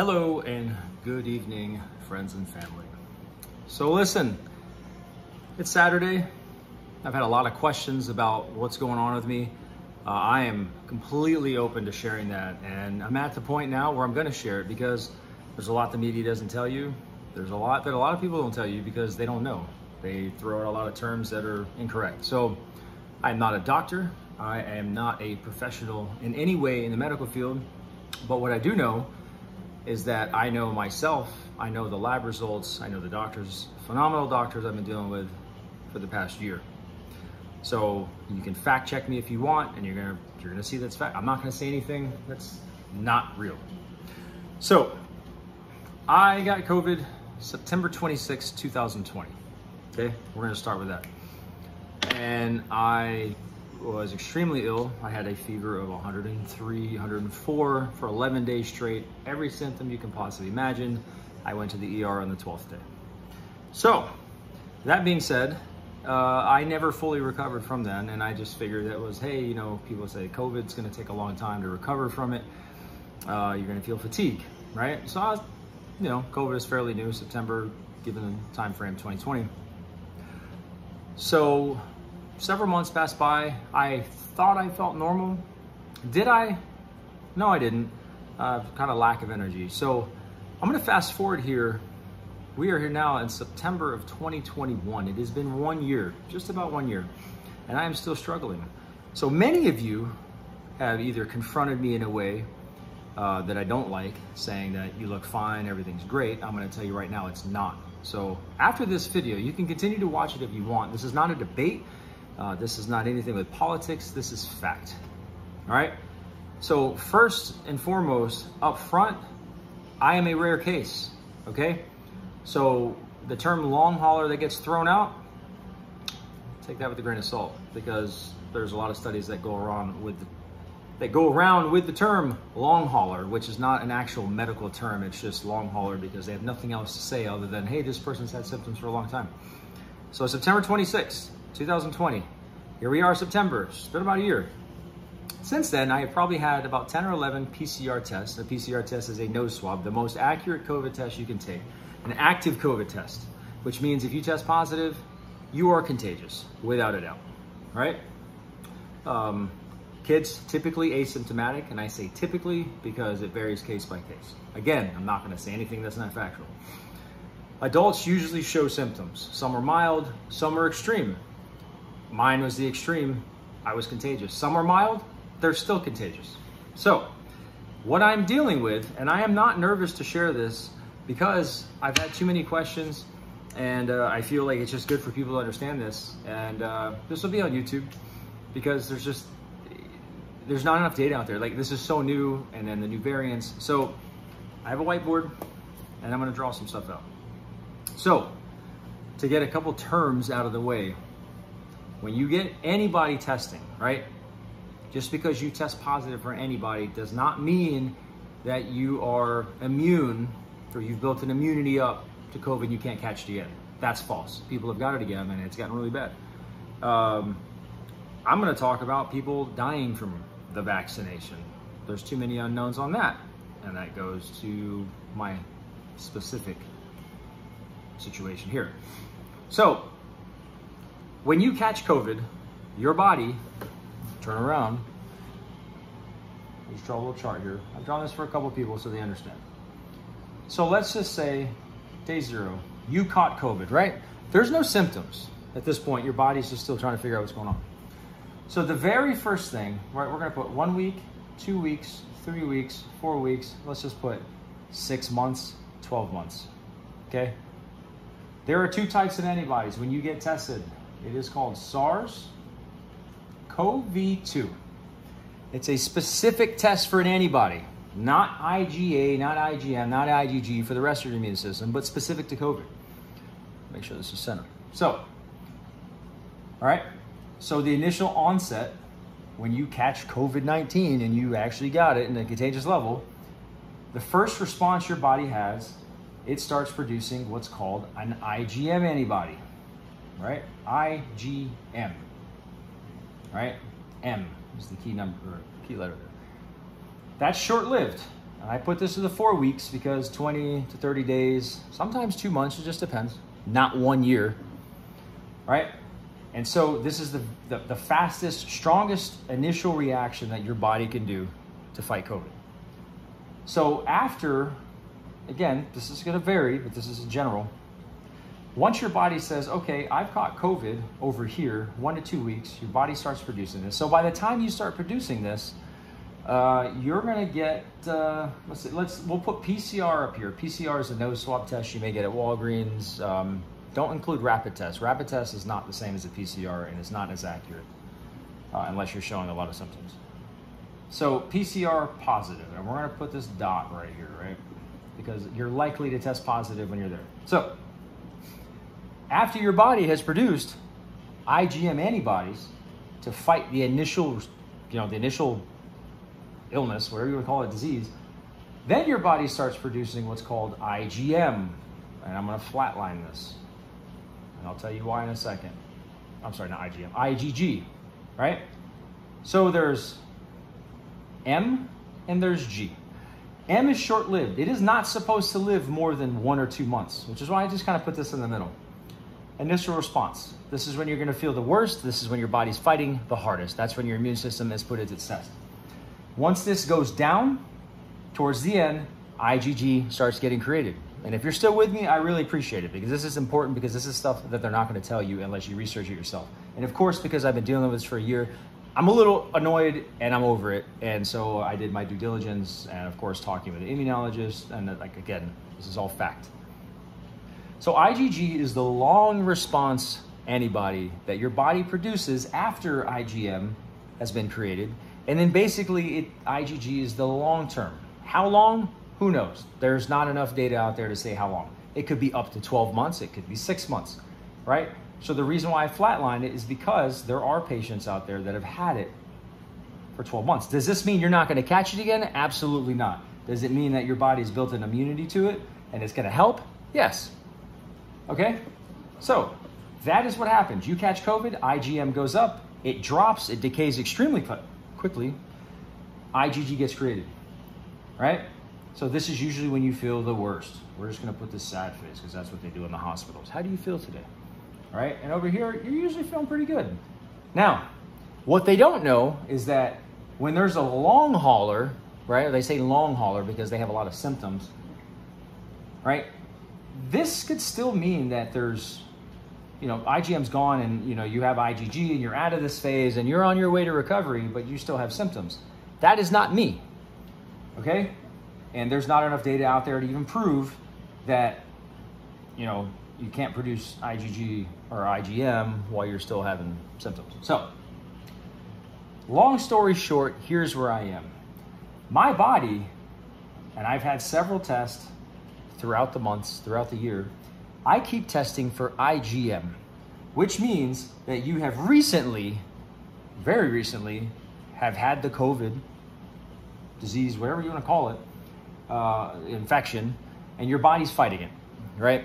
Hello and good evening, friends and family. So, listen, it's Saturday. I've had a lot of questions about what's going on with me. Uh, I am completely open to sharing that, and I'm at the point now where I'm going to share it because there's a lot the media doesn't tell you. There's a lot that a lot of people don't tell you because they don't know. They throw out a lot of terms that are incorrect. So, I'm not a doctor. I am not a professional in any way in the medical field. But what I do know is that I know myself, I know the lab results, I know the doctors, phenomenal doctors I've been dealing with for the past year. So you can fact check me if you want, and you're gonna you're gonna see that's fact. I'm not gonna say anything that's not real. So I got COVID September 26, 2020. Okay, we're gonna start with that. And I was extremely ill. I had a fever of 103, 104 for 11 days straight. Every symptom you can possibly imagine. I went to the ER on the 12th day. So, that being said, uh, I never fully recovered from then, and I just figured that was, hey, you know, people say COVID's going to take a long time to recover from it. Uh, you're going to feel fatigue, right? So, was, you know, COVID is fairly new, September, given the time frame 2020. So, several months passed by. I thought I felt normal. Did I? No, I didn't. Uh, kind of lack of energy. So I'm going to fast forward here. We are here now in September of 2021. It has been one year, just about one year, and I am still struggling. So many of you have either confronted me in a way uh, that I don't like, saying that you look fine, everything's great. I'm going to tell you right now, it's not. So after this video, you can continue to watch it if you want. This is not a debate. Uh, this is not anything with politics. This is fact. All right. So first and foremost, up front, I am a rare case. Okay. So the term long hauler that gets thrown out, take that with a grain of salt because there's a lot of studies that go around with the, that go around with the term long hauler, which is not an actual medical term. It's just long hauler because they have nothing else to say other than, hey, this person's had symptoms for a long time. So September 26th, 2020. Here we are, September. It's been about a year. Since then, I have probably had about 10 or 11 PCR tests. A PCR test is a nose swab, the most accurate COVID test you can take. An active COVID test, which means if you test positive, you are contagious, without a doubt, right? Um, kids typically asymptomatic, and I say typically because it varies case by case. Again, I'm not going to say anything that's not factual. Adults usually show symptoms. Some are mild, some are extreme. Mine was the extreme. I was contagious. Some are mild, they're still contagious. So, what I'm dealing with, and I am not nervous to share this because I've had too many questions and uh, I feel like it's just good for people to understand this. And uh, this will be on YouTube because there's just, there's not enough data out there. Like this is so new and then the new variants. So I have a whiteboard and I'm gonna draw some stuff out. So to get a couple terms out of the way, when you get antibody testing, right? Just because you test positive for antibody does not mean that you are immune or you've built an immunity up to COVID and you can't catch it again. That's false. People have got it again and it's gotten really bad. Um, I'm going to talk about people dying from the vaccination. There's too many unknowns on that. And that goes to my specific situation here. So, when you catch COVID, your body, turn around, let's draw a little chart here. I've drawn this for a couple people so they understand. So let's just say day zero, you caught COVID, right? There's no symptoms at this point. Your body's just still trying to figure out what's going on. So the very first thing, right, we're gonna put one week, two weeks, three weeks, four weeks, let's just put six months, 12 months, okay? There are two types of antibodies when you get tested. It is called SARS CoV-2. It's a specific test for an antibody, not IgA, not IgM, not IgG for the rest of your immune system, but specific to COVID. Make sure this is center. So, all right. So the initial onset, when you catch COVID-19 and you actually got it in a contagious level, the first response your body has, it starts producing what's called an IgM antibody right? IgM, right? M is the key number, or key letter there. That's short-lived. Uh, I put this to the four weeks because 20 to 30 days, sometimes two months, it just depends. Not one year, right? And so this is the, the, the fastest, strongest initial reaction that your body can do to fight COVID. So after, again, this is going to vary, but this is in general. Once your body says, okay, I've caught COVID over here, one to two weeks, your body starts producing this. So by the time you start producing this, uh, you're going to get, uh, let's, see, let's, we'll put PCR up here. PCR is a nose swab test you may get at Walgreens. Um, don't include rapid test. Rapid test is not the same as a PCR and it's not as accurate uh, unless you're showing a lot of symptoms. So PCR positive, and we're going to put this dot right here, right? Because you're likely to test positive when you're there. So after your body has produced IgM antibodies to fight the initial, you know, the initial illness, whatever you want to call it, disease, then your body starts producing what's called IgM. And I'm going to flatline this. And I'll tell you why in a second. I'm sorry, not IgM, IgG, right? So there's M and there's G. M is short lived. It is not supposed to live more than one or two months, which is why I just kind of put this in the middle. Initial response. This is when you're going to feel the worst. This is when your body's fighting the hardest. That's when your immune system is put at its test. Once this goes down, towards the end, IgG starts getting created. And if you're still with me, I really appreciate it because this is important because this is stuff that they're not going to tell you unless you research it yourself. And of course, because I've been dealing with this for a year, I'm a little annoyed and I'm over it. And so I did my due diligence and, of course, talking with an immunologist. And, like, again, this is all fact. So IgG is the long response antibody that your body produces after IgM has been created. And then basically, it, IgG is the long term. How long? Who knows? There's not enough data out there to say how long. It could be up to 12 months, it could be six months, right? So the reason why I flatlined it is because there are patients out there that have had it for 12 months. Does this mean you're not going to catch it again? Absolutely not. Does it mean that your body's built an immunity to it and it's going to help? Yes. Okay? So that is what happens. You catch COVID, IgM goes up, it drops, it decays extremely quickly, IgG gets created, right? So this is usually when you feel the worst. We're just to put this sad face because that's what they do in the hospitals. How do you feel today? All right? And over here, you're usually feeling pretty good. Now, what they don't know is that when there's a long hauler, right? They say long hauler because they have a lot of symptoms, right? This could still mean that there's, you know, IgM's gone and, you know, you have IgG and you're out of this phase and you're on your way to recovery, but you still have symptoms. That is not me. Okay? And there's not enough data out there to even prove that, you know, you can't produce IgG or IgM while you're still having symptoms. So, long story short, here's where I am. My body, and I've had several tests throughout the months, throughout the year, I keep testing for IgM, which means that you have recently, very recently, have had the COVID disease, whatever you want to call it, uh, infection, and your body's fighting it, right?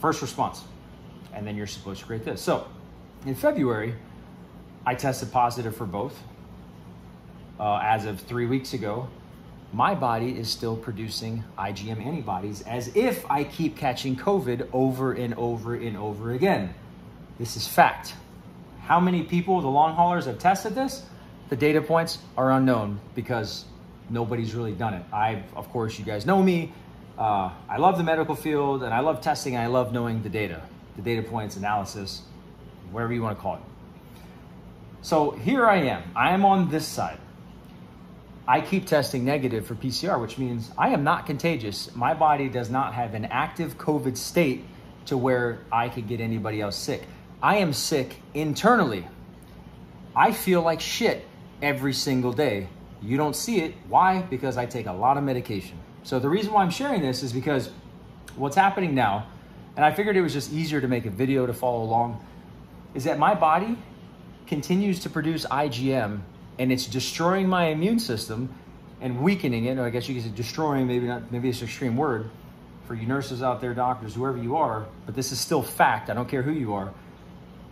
First response. And then you're supposed to create this. So in February, I tested positive for both. Uh, as of three weeks ago, my body is still producing IgM antibodies as if I keep catching COVID over and over and over again. This is fact. How many people, the long haulers, have tested this? The data points are unknown because nobody's really done it. I, of course, you guys know me. Uh, I love the medical field and I love testing and I love knowing the data, the data points, analysis, whatever you want to call it. So here I am. I am on this side. I keep testing negative for PCR, which means I am not contagious. My body does not have an active COVID state to where I could get anybody else sick. I am sick internally. I feel like shit every single day. You don't see it. Why? Because I take a lot of medication. So the reason why I'm sharing this is because what's happening now, and I figured it was just easier to make a video to follow along, is that my body continues to produce IgM and it's destroying my immune system and weakening it. Or I guess you could say destroying, maybe not, maybe it's an extreme word for you nurses out there, doctors, whoever you are, but this is still fact. I don't care who you are.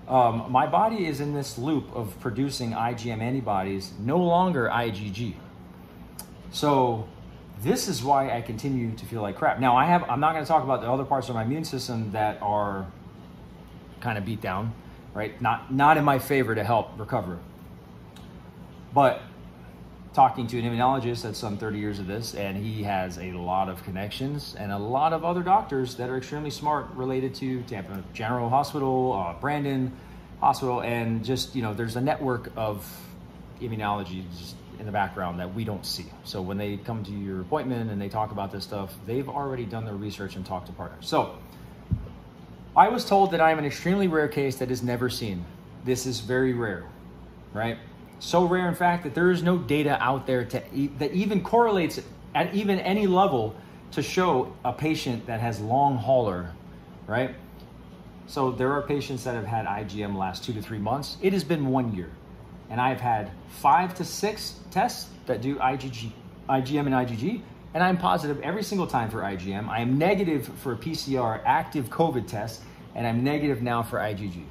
Um, my body is in this loop of producing IgM antibodies, no longer IgG. So this is why I continue to feel like crap. Now I have I'm not going to talk about the other parts of my immune system that are kind of beat down, right? Not not in my favor to help recover. But talking to an immunologist that's some 30 years of this, and he has a lot of connections and a lot of other doctors that are extremely smart related to Tampa General Hospital, uh, Brandon Hospital, and just you know, there's a network of immunology in the background that we don't see. So when they come to your appointment and they talk about this stuff, they've already done their research and talked to partners. So I was told that I am an extremely rare case that is never seen. This is very rare, right? So rare, in fact, that there is no data out there to that even correlates at even any level to show a patient that has long hauler, right? So there are patients that have had IgM last two to three months. It has been one year, and I've had five to six tests that do IgG, IgM and IgG, and I'm positive every single time for IgM. I am negative for a PCR active COVID test, and I'm negative now for IgG.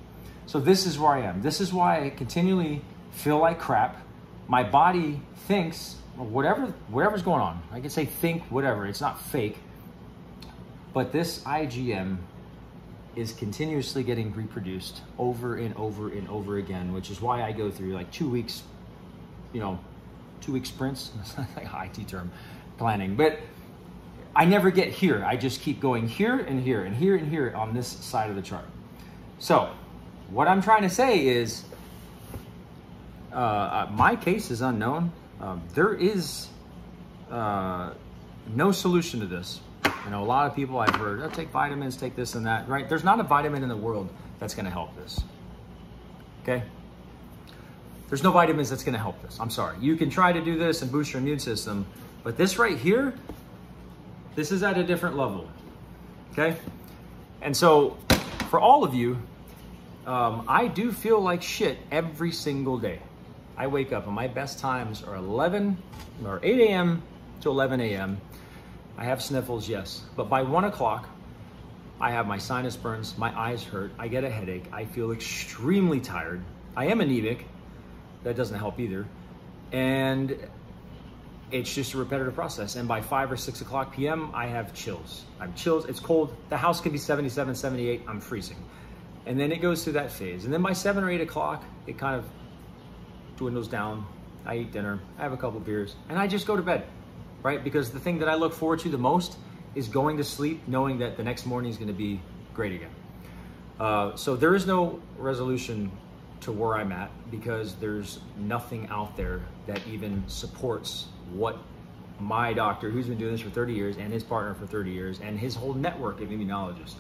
So this is where I am. This is why I continually feel like crap. My body thinks whatever whatever's going on. I can say think whatever. It's not fake. But this IgM is continuously getting reproduced over and over and over again, which is why I go through like two weeks, you know, two week sprints. like IT term, planning. But I never get here. I just keep going here and here and here and here on this side of the chart. So, what I'm trying to say is uh, uh, my case is unknown. Um, there is uh, no solution to this. You know, a lot of people I've heard, oh, take vitamins, take this and that, right? There's not a vitamin in the world that's going to help this. Okay? There's no vitamins that's going to help this. I'm sorry. You can try to do this and boost your immune system, but this right here, this is at a different level. Okay? And so, for all of you, um, I do feel like shit every single day. I wake up and my best times are 11 or 8 a.m. to 11 a.m. I have sniffles, yes, but by one o'clock, I have my sinus burns, my eyes hurt, I get a headache, I feel extremely tired. I am anemic, that doesn't help either. And it's just a repetitive process. And by 5 or 6 o'clock p.m., I have chills. I'm chills, it's cold. The house can be 77, 78, I'm freezing. And then it goes through that phase. And then by 7 or 8 o'clock, it kind of dwindles down. I eat dinner, I have a couple beers, and I just go to bed, right? Because the thing that I look forward to the most is going to sleep knowing that the next morning is going to be great again. Uh, so there is no resolution to where I'm at because there's nothing out there that even supports what my doctor, who's been doing this for 30 years, and his partner for 30 years, and his whole network of immunologists.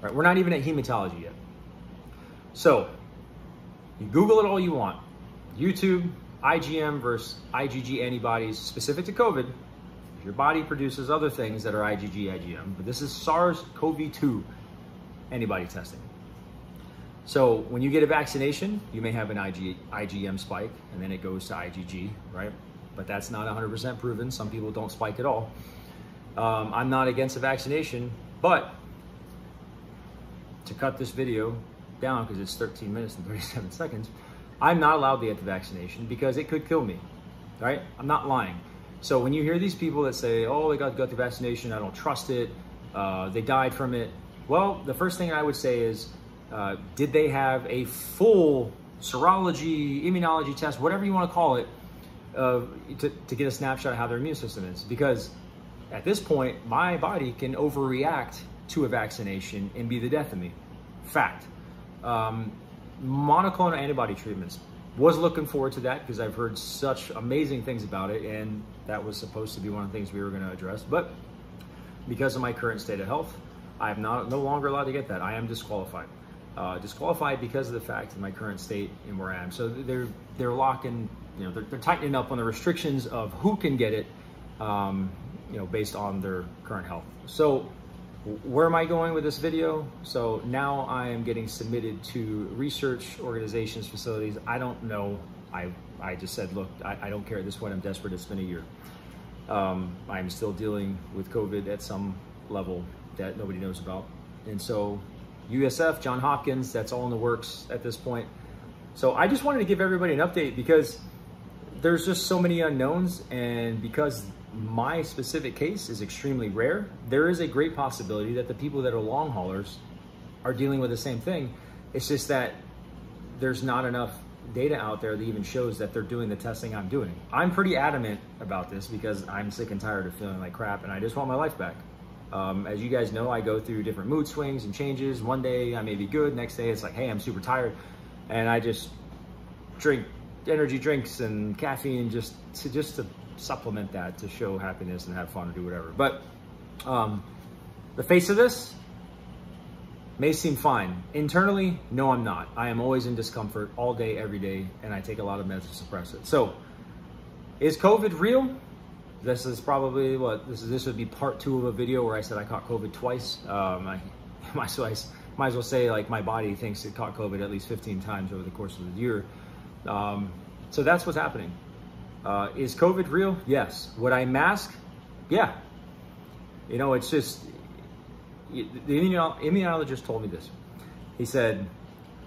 Right? We're not even at hematology yet. So, you Google it all you want. YouTube, IgM versus IgG antibodies specific to COVID. Your body produces other things that are IgG, IgM, but this is SARS-CoV-2 antibody testing. So when you get a vaccination, you may have an IG, IgM spike, and then it goes to IgG, right? But that's not 100% proven. Some people don't spike at all. Um, I'm not against a vaccination, but to cut this video down because it's 13 minutes and 37 seconds, I'm not allowed to get the vaccination because it could kill me, right? I'm not lying. So when you hear these people that say, oh, they got, got the vaccination, I don't trust it, uh, they died from it, well, the first thing I would say is, uh, did they have a full serology, immunology test, whatever you want to call it, uh, to, to get a snapshot of how their immune system is? Because at this point, my body can overreact to a vaccination and be the death of me. Fact. Um, monoclonal antibody treatments. Was looking forward to that because I've heard such amazing things about it, and that was supposed to be one of the things we were going to address. But because of my current state of health, I am not no longer allowed to get that. I am disqualified. Uh, disqualified because of the fact of my current state and where I am. So they're they're locking, you know, they're, they're tightening up on the restrictions of who can get it, um, you know, based on their current health. So where am I going with this video? So now I am getting submitted to research organizations, facilities. I don't know. I, I just said, look, I, I don't care at this point. I'm desperate. It's been a year. Um, I'm still dealing with COVID at some level that nobody knows about. And so USF, John Hopkins, that's all in the works at this point. So I just wanted to give everybody an update because there's just so many unknowns and because my specific case is extremely rare. There is a great possibility that the people that are long haulers are dealing with the same thing. It's just that there's not enough data out there that even shows that they're doing the testing I'm doing. I'm pretty adamant about this because I'm sick and tired of feeling like crap and I just want my life back. Um, as you guys know, I go through different mood swings and changes. One day I may be good, next day it's like, hey, I'm super tired. And I just drink energy drinks and caffeine just to just to supplement that to show happiness and have fun or do whatever. But um, the face of this may seem fine. Internally, no, I'm not. I am always in discomfort all day, every day, and I take a lot of meds to suppress it. So, is COVID real? This is probably what this is. This would be part two of a video where I said I caught COVID twice. Um, I might as, well, might as well say like my body thinks it caught COVID at least 15 times over the course of the year. Um, so that's what's happening. Uh, is COVID real? Yes. Would I mask? Yeah. You know, it's just, the immunologist told me this. He said,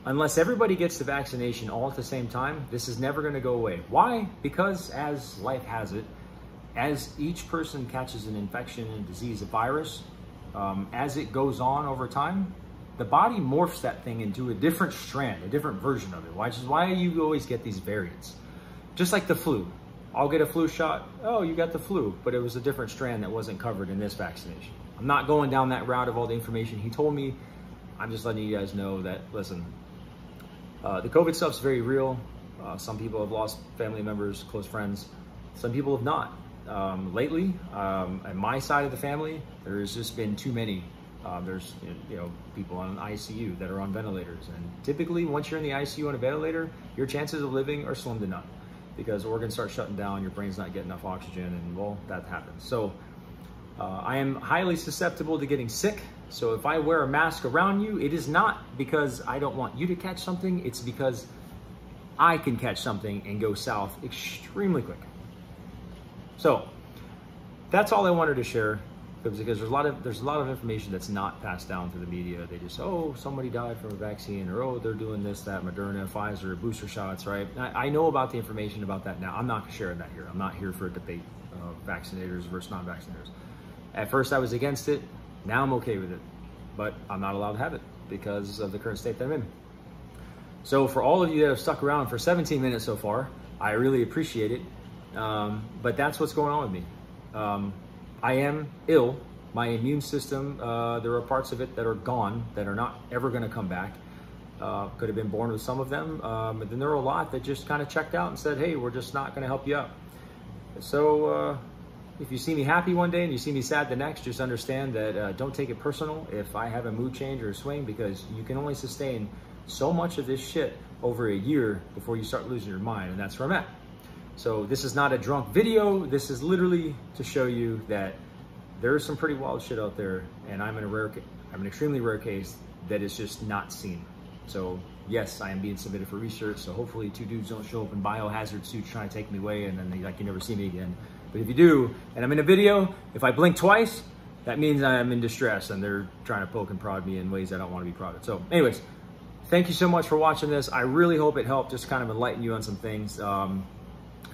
unless everybody gets the vaccination all at the same time, this is never going to go away. Why? Because as life has it, as each person catches an infection, a disease, a virus, um, as it goes on over time, the body morphs that thing into a different strand, a different version of it, which is why you always get these variants. Just like the flu. I'll get a flu shot. Oh, you got the flu, but it was a different strand that wasn't covered in this vaccination. I'm not going down that route of all the information he told me. I'm just letting you guys know that, listen, uh, the COVID stuff's very real. Uh, some people have lost family members, close friends. Some people have not. Um, lately, um, my side of the family, there's just been too many. Uh, there's you know people on ICU that are on ventilators, and typically once you're in the ICU on a ventilator, your chances of living are slim to none because organs start shutting down, your brain's not getting enough oxygen, and well, that happens. So uh, I am highly susceptible to getting sick. So if I wear a mask around you, it is not because I don't want you to catch something, it's because I can catch something and go south extremely quick. So that's all I wanted to share because there's a lot of there's a lot of information that's not passed down to the media. They just oh somebody died from a vaccine or oh they're doing this that Moderna, Pfizer, booster shots, right? I, I know about the information about that now. I'm not sharing that here. I'm not here for a debate of vaccinators versus non-vaccinators. At first I was against it. Now I'm okay with it, but I'm not allowed to have it because of the current state that I'm in. So for all of you that have stuck around for 17 minutes so far, I really appreciate it. Um, but that's what's going on with me. Um, I am ill. My immune system, uh, there are parts of it that are gone, that are not ever going to come back. Uh, could have been born with some of them, um, but then there are a lot that just kind of checked out and said, hey, we're just not going to help you out. So uh, if you see me happy one day and you see me sad the next, just understand that uh, don't take it personal if I have a mood change or a swing because you can only sustain so much of this shit over a year before you start losing your mind, and that's where I'm at. So this is not a drunk video. This is literally to show you that there's some pretty wild shit out there, and I'm in a rare, I'm an extremely rare case that is just not seen. So yes, I am being submitted for research. So hopefully, two dudes don't show up in biohazard suits trying to take me away, and then they like you never see me again. But if you do, and I'm in a video, if I blink twice, that means I'm in distress, and they're trying to poke and prod me in ways I don't want to be prodded. So, anyways, thank you so much for watching this. I really hope it helped, just kind of enlighten you on some things. Um,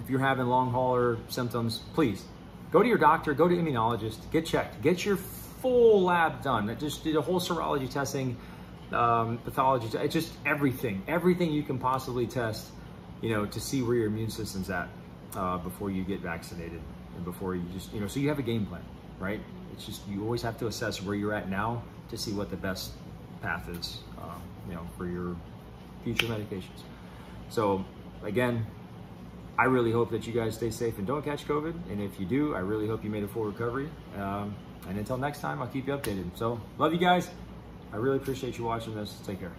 if you're having long hauler symptoms, please go to your doctor, go to immunologist, get checked, get your full lab done. Just did a whole serology testing, um, pathology, it's just everything, everything you can possibly test, you know, to see where your immune system's at uh, before you get vaccinated and before you just, you know, so you have a game plan, right? It's just, you always have to assess where you're at now to see what the best path is, um, you know, for your future medications. So again, I really hope that you guys stay safe and don't catch COVID. And if you do, I really hope you made a full recovery. Um, and until next time, I'll keep you updated. So, love you guys. I really appreciate you watching this. Take care.